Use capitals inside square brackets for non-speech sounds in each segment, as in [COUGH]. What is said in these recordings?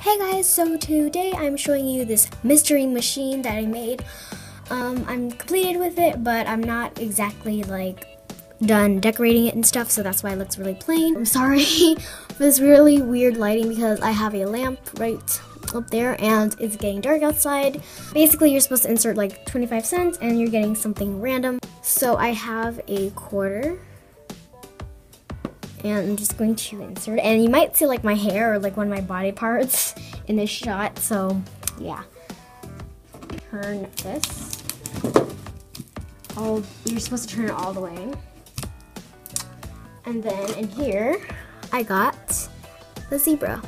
Hey guys, so today I'm showing you this mystery machine that I made. Um, I'm completed with it, but I'm not exactly like done decorating it and stuff, so that's why it looks really plain. I'm sorry [LAUGHS] for this really weird lighting because I have a lamp right up there and it's getting dark outside. Basically, you're supposed to insert like 25 cents and you're getting something random. So I have a quarter and I'm just going to insert it. And you might see like my hair or like one of my body parts [LAUGHS] in this shot. So yeah, turn this. All you're supposed to turn it all the way. And then in here, I got the zebra.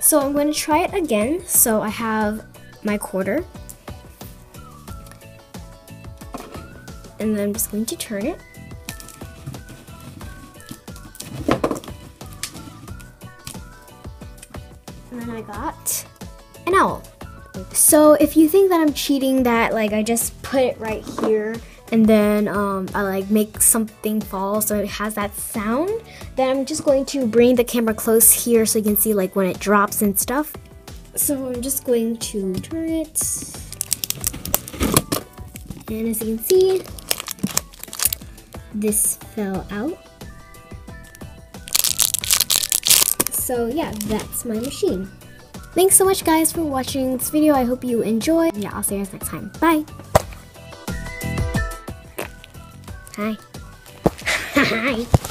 So I'm going to try it again. So I have my quarter. And then I'm just going to turn it. And then I got an owl. So if you think that I'm cheating that like I just put it right here and then um, I like make something fall so it has that sound, then I'm just going to bring the camera close here so you can see like when it drops and stuff. So I'm just going to turn it. And as you can see, this fell out. So yeah, that's my machine. Thanks so much guys for watching this video. I hope you enjoy. Yeah, I'll see you guys next time. Bye. Hi. [LAUGHS] Hi.